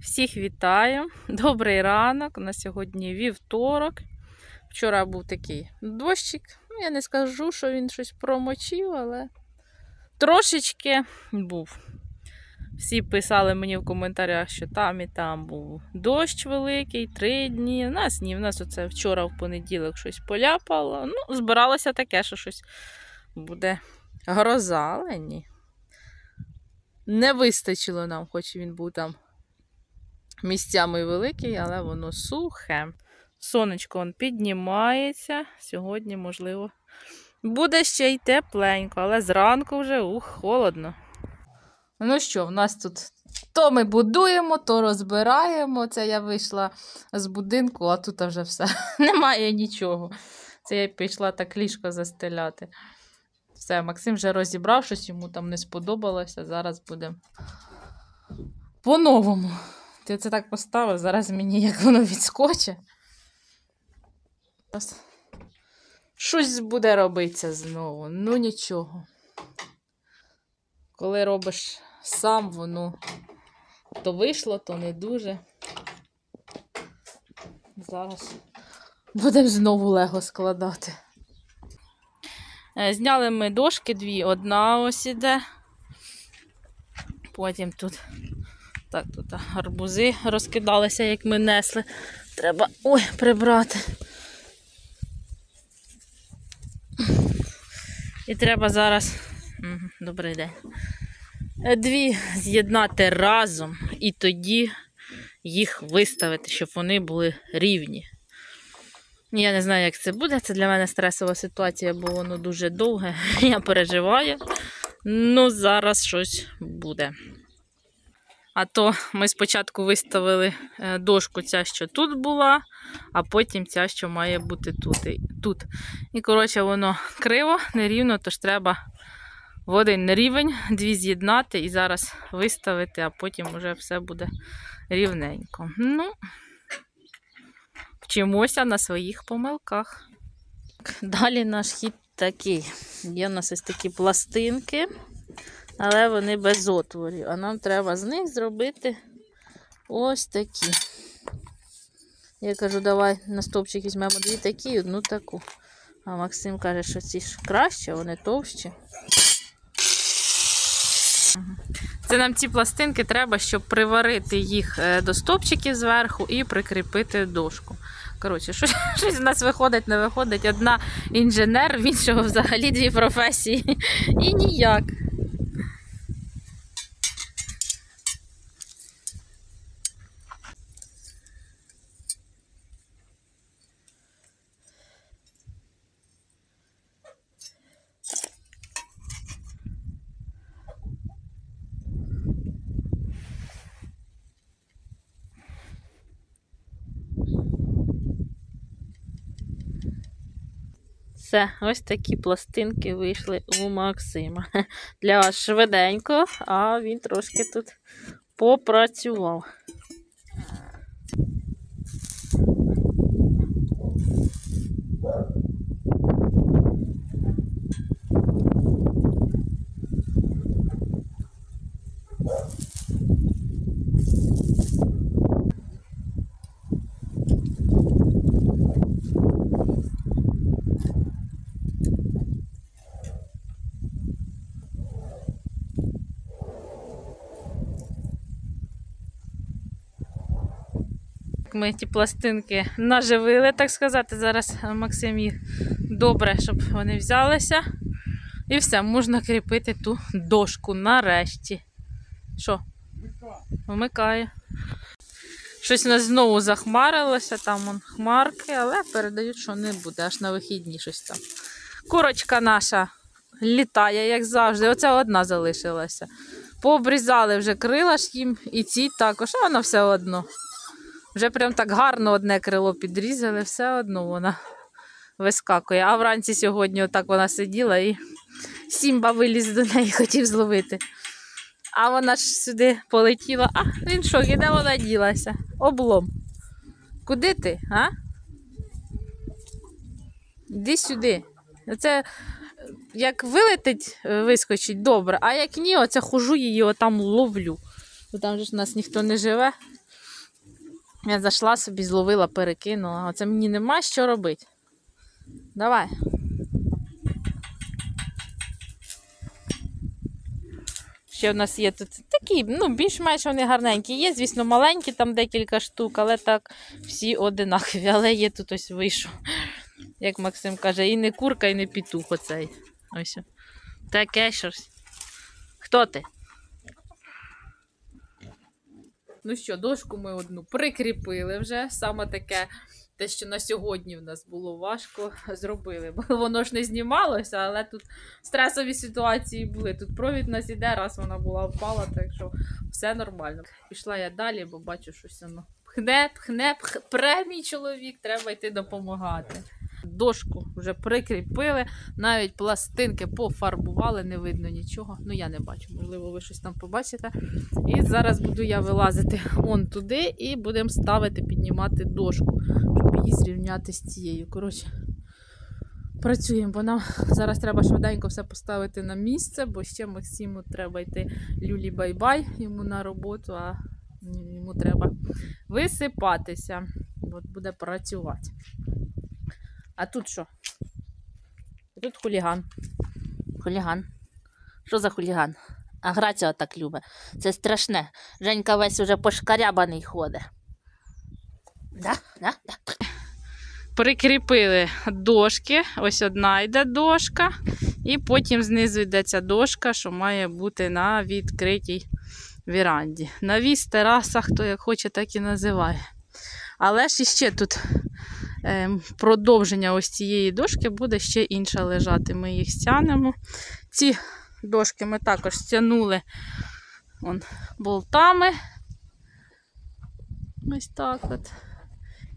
Всіх вітаю. Добрий ранок. На сьогодні вівторок. Вчора був такий дощик. Ну, Я не скажу, що він щось промочив, але трошечки був. Всі писали мені в коментарях, що там і там був дощ великий, три дні. У нас ні, в нас оце вчора в понеділок щось поляпало. Ну, збиралося таке, що щось буде гроза, але ні. Не вистачило нам, хоч він був там місцями великий, але воно сухе. Сонечко он піднімається. Сьогодні, можливо, буде ще й тепленько, але зранку вже ух, холодно. Ну що, в нас тут то ми будуємо, то розбираємо. Це я вийшла з будинку, а тут вже все. Немає нічого. Це я пішла так ліжко застеляти. Все, Максим вже розібрав, щось йому там не сподобалося. Зараз будемо по-новому. Ти це так поставив, зараз мені як воно відскоче. Щось буде робитися знову. Ну нічого. Коли робиш сам, воно то вийшло, то не дуже. Зараз будемо знову лего складати. Е, Зняли ми дошки дві, одна ось іде. Потім тут так, тут гарбузи розкидалися, як ми несли. Треба ой, прибрати. І треба зараз. Добрий день. Е, Дві з'єднати разом і тоді їх виставити, щоб вони були рівні. Я не знаю, як це буде. Це для мене стресова ситуація, бо воно дуже довге. Я переживаю. Ну, зараз щось буде. А то ми спочатку виставили е, дошку ця, що тут була, а потім ця, що має бути тут. І, тут. і коротше, воно криво, нерівно, тож треба в один рівень дві з'єднати і зараз виставити, а потім вже все буде рівненько. Ну, вчимося на своїх помилках. Далі наш хід такий. Є у нас ось такі пластинки але вони без отворів. А нам треба з них зробити ось такі. Я кажу, давай на стовпчик візьмемо дві такі і одну таку. А Максим каже, що ці ж краще, вони товщі. Це нам ці пластинки треба, щоб приварити їх е, до стовпчиків зверху і прикріпити дошку. Коротше, щось, щось в нас виходить, не виходить. Одна інженер, в іншого взагалі дві професії. І ніяк. Все, ось такі пластинки вийшли у Максима. Для вас швиденько, а він трошки тут попрацював. Ми ті пластинки наживили, так сказати. Зараз Максим їх добре, щоб вони взялися. І все, можна кріпити ту дошку нарешті. Що? Вмикає. Щось у нас знову захмарилося, там вон хмарки, але передають, що не буде, аж на вихідні щось там. Курочка наша літає, як завжди. Оця одна залишилася. Пообрізали вже крила ж їм, і ці також, а вона все одно. Вже прям так гарно одне крило підрізали, все одно вона вискакує. А вранці сьогодні отак вона сиділа і Сімба виліз до неї, хотів зловити. А вона ж сюди полетіла. А, він що, де вона ділася? Облом. Куди ти, а? Іди сюди. Оце як вилетить, е, вискочить, добре, а як ні, оце хожу її отам ловлю. Бо там же ж у нас ніхто не живе. Я зайшла собі, зловила, перекинула. А це мені нема що робити. Давай. Ще в нас є тут такі, ну, більш-менш вони гарненькі. Є, звісно, маленькі, там декілька штук, але так всі одинакові. Але є тут ось вийшов. Як Максим каже, і не курка, і не петух оцей. Ось. Таке щось. Хто ти? Ну що, дошку ми одну прикріпили вже. Саме таке, те, що на сьогодні в нас було важко, зробили. Бо воно ж не знімалося, але тут стресові ситуації були. Тут провід нас іде, раз вона була впала, так що все нормально. Пішла я далі, бо бачу, щось воно пхне, пхне, пх... пре мій чоловік, треба йти допомагати. Дошку вже прикріпили, навіть пластинки пофарбували, не видно нічого. Ну я не бачу, можливо, ви щось там побачите. І зараз буду я вилазити он туди і будемо ставити, піднімати дошку, щоб її зрівняти з цією. Коротше, працюємо, бо нам зараз треба швиденько все поставити на місце, бо ще Максиму треба йти люлі бай-бай йому на роботу, а йому треба висипатися. От буде працювати. А тут що? Тут хуліган. Хуліган. Що за хуліган? А грація так любить. Це страшне. Женька весь уже пошкарябаний ходить. Да? Да? Да. Прикріпили дошки. Ось одна йде дошка, і потім знизу йде ця дошка, що має бути на відкритій віранді. Навіс, тераса, хто як хоче, так і називає. Але ж іще тут продовження ось цієї дошки буде ще інша лежати. Ми їх стягнемо. Ці дошки ми також стягнули он, болтами. Ось так от.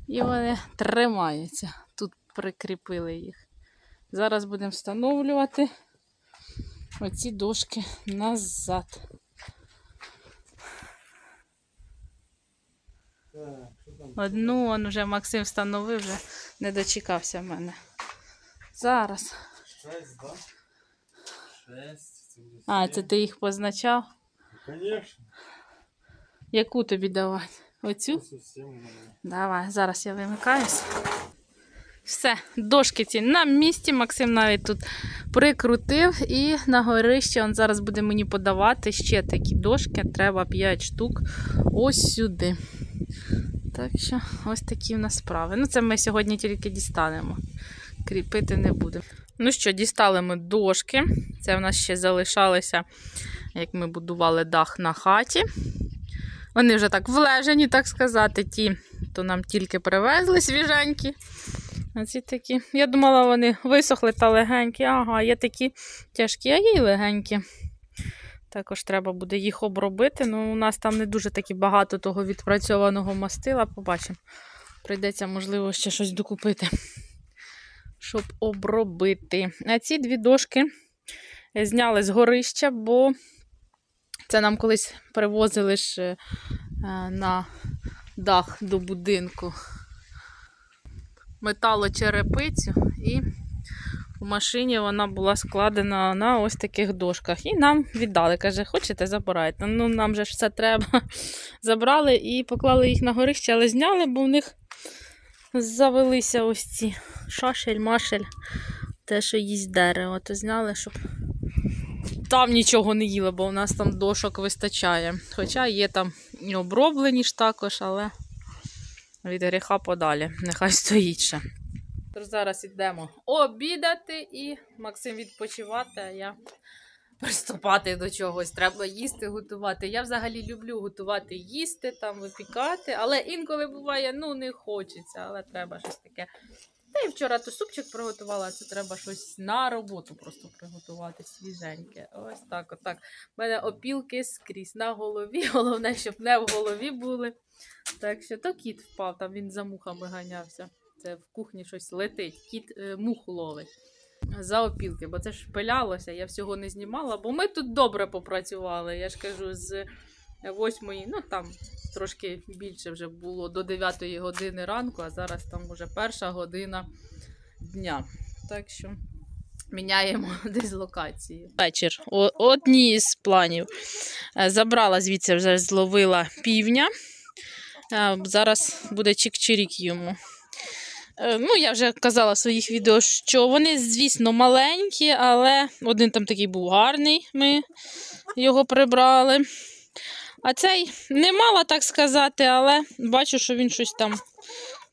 І вони тримаються. Тут прикріпили їх. Зараз будемо встановлювати оці дошки назад. Одну он вже Максим встановив, вже не дочекався в мене. Зараз. Шесть, да? Шесть. А, це ти їх позначав? Конечно. Яку тобі давати? Оцю? Давай, зараз я вимикаюсь. Все, дошки ці на місці. Максим навіть тут прикрутив і на горище він зараз буде мені подавати ще такі дошки. Треба 5 штук ось сюди. Так що ось такі в нас справи. Ну, це ми сьогодні тільки дістанемо. Кріпити не будемо. Ну що, дістали ми дошки. Це в нас ще залишалося, як ми будували дах на хаті. Вони вже так влежені, так сказати. Ті, то нам тільки привезли свіженькі. А ці такі. Я думала, вони висохли та легенькі. Ага, є такі тяжкі, а є й легенькі. Також треба буде їх обробити. Ну, у нас там не дуже таки багато того відпрацьованого мастила. Побачимо. Прийдеться, можливо, ще щось докупити, щоб обробити. А ці дві дошки зняли з горища, бо це нам колись привозили ж е, на дах до будинку металочерепицю, і у машині вона була складена на ось таких дошках. І нам віддали. Каже, хочете, забирайте. Ну, нам же ж все треба. Забрали і поклали їх на горище, але зняли, бо в них завелися ось ці шашель, машель, те, що їсть дерево. То зняли, щоб там нічого не їли, бо у нас там дошок вистачає. Хоча є там і оброблені ж також, але від гріха подалі. Нехай стоїть ще. Тож зараз йдемо обідати і Максим відпочивати, а я приступати до чогось. Треба їсти, готувати. Я взагалі люблю готувати, їсти, там випікати, але інколи буває, ну не хочеться, але треба щось таке. Та й вчора то супчик приготувала, це треба щось на роботу просто приготувати свіженьке. Ось так, отак. У мене опілки скрізь на голові. Головне, щоб не в голові були. Так що то кіт впав, там він за мухами ганявся. Це в кухні щось летить. Кіт е, муху ловить. За опілки, бо це ж пилялося, я всього не знімала, бо ми тут добре попрацювали. Я ж кажу, з восьмої, ну там трошки більше вже було до 9 години ранку, а зараз там вже перша година дня. Так що міняємо дислокацію. Вечір. О- Одні з планів. Е, Забрала звідси вже зловила півня. Зараз буде чик-чирік йому. Е, Ну, я вже казала в своїх відео, що вони, звісно, маленькі, але один там такий був гарний, ми його прибрали. А цей не мала так сказати, але бачу, що він щось там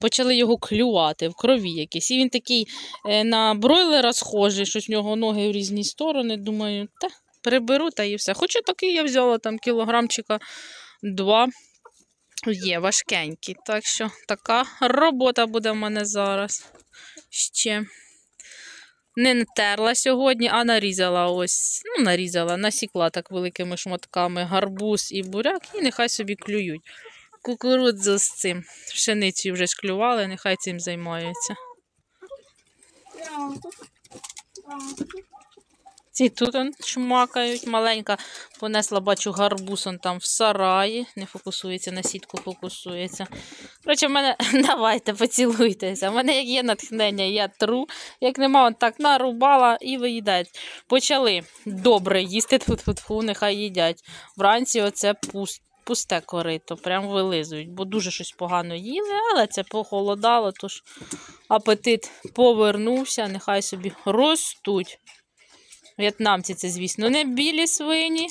почали його клювати в крові якісь. І він такий е, на бройлера схожий, щось в нього ноги в різні сторони. Думаю, та приберу та і все. Хоча такий я взяла там кілограмчика два. Є важкенький. Так що така робота буде в мене зараз. Ще. Не натерла сьогодні, а нарізала ось. Ну, нарізала, насікла так великими шматками гарбуз і буряк, і нехай собі клюють. Кукурудзу з цим. Пшеницю вже склювали, нехай цим займаються. Ці тут он чмакають. Маленька понесла, бачу, гарбуз он там в сараї. Не фокусується, на сітку фокусується. Коротше, в мене давайте поцілуйтеся. У мене як є натхнення, я тру. Як нема, он так нарубала і виїдають. Почали добре їсти тут нехай їдять. Вранці оце пуст. Пусте корито, прям вилизують, бо дуже щось погано їли, але це похолодало, тож апетит повернувся, нехай собі ростуть. В'єтнамці це, звісно, не білі свині.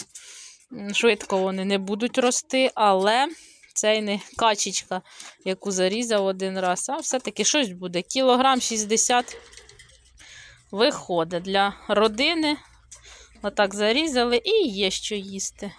Швидко вони не будуть рости, але це не качечка, яку зарізав один раз. А все-таки щось буде. Кілограм 60 виходить для родини. Отак зарізали і є що їсти.